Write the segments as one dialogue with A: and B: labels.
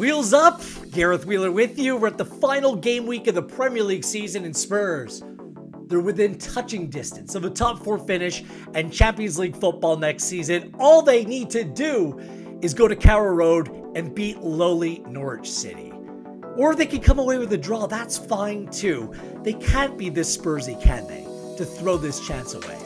A: Wheels up! Gareth Wheeler with you. We're at the final game week of the Premier League season in Spurs. They're within touching distance of a top four finish and Champions League football next season. All they need to do is go to Carrow Road and beat lowly Norwich City. Or they could come away with a draw. That's fine too. They can't be this Spursy, can they? To throw this chance away.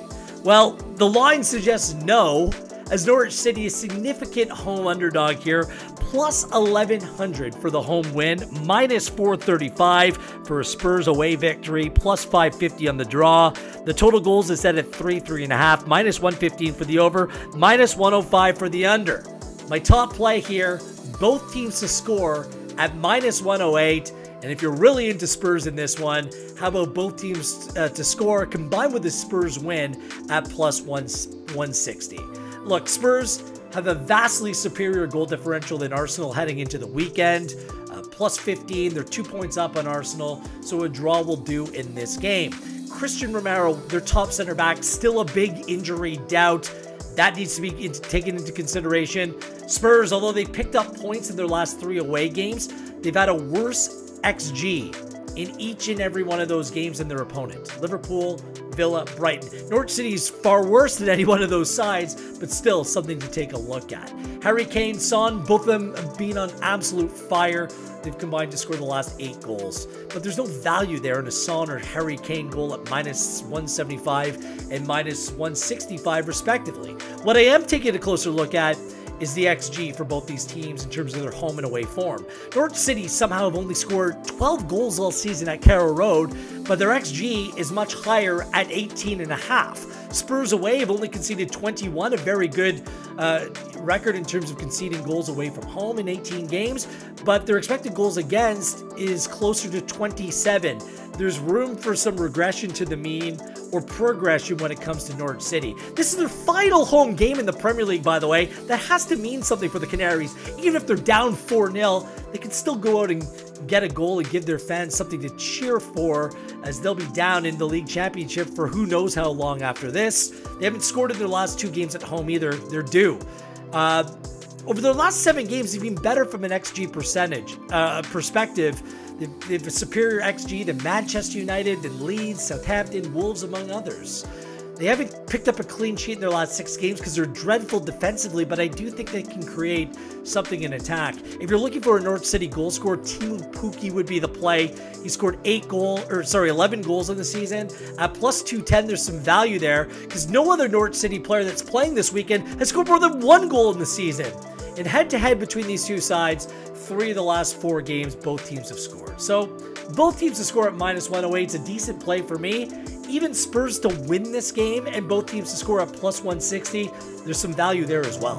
A: Well, the line suggests no, as Norwich City is significant home underdog here, plus 1100 for the home win, minus 435 for a Spurs away victory, plus 550 on the draw. The total goals is set at 3, 3.5, minus 115 for the over, minus 105 for the under. My top play here, both teams to score at minus 108. And if you're really into Spurs in this one, how about both teams uh, to score combined with the Spurs win at plus one, 160? Look, Spurs have a vastly superior goal differential than Arsenal heading into the weekend. Uh, plus 15, they're two points up on Arsenal, so a draw will do in this game. Cristian Romero, their top center back, still a big injury doubt. That needs to be taken into consideration. Spurs, although they picked up points in their last three away games, they've had a worse XG in each and every one of those games than their opponent. Liverpool, Villa, Brighton. Norwich City is far worse than any one of those sides, but still something to take a look at. Harry Kane, Son, both of them being on absolute fire. They've combined to score the last eight goals. But there's no value there in a Son or Harry Kane goal at minus 175 and minus 165, respectively. What I am taking a closer look at is the XG for both these teams in terms of their home and away form. Norwich City somehow have only scored 12 goals all season at Carrow Road, but their XG is much higher at 18 and a half. Spurs away have only conceded 21, a very good uh, record in terms of conceding goals away from home in 18 games, but their expected goals against is closer to 27. There's room for some regression to the mean or progression when it comes to Norwich City. This is their final home game in the Premier League, by the way. That has to mean something for the Canaries. Even if they're down 4 0, they can still go out and get a goal and give their fans something to cheer for as they'll be down in the league championship for who knows how long after this. They haven't scored in their last two games at home either. They're due. Uh, over their last seven games, they've been better from an XG percentage uh, perspective They've, they've a superior XG than Manchester United, than Leeds, Southampton, Wolves, among others. They haven't picked up a clean sheet in their last six games because they're dreadful defensively, but I do think they can create something in attack. If you're looking for a Norwich City goal scorer, Teemu Pukki would be the play. He scored eight goal, or sorry, 11 goals in the season. At plus 210, there's some value there because no other Norwich City player that's playing this weekend has scored more than one goal in the season. In head to head between these two sides, three of the last four games, both teams have scored. So both teams to score at minus 108 is a decent play for me. Even Spurs to win this game and both teams to score at plus 160, there's some value there as well.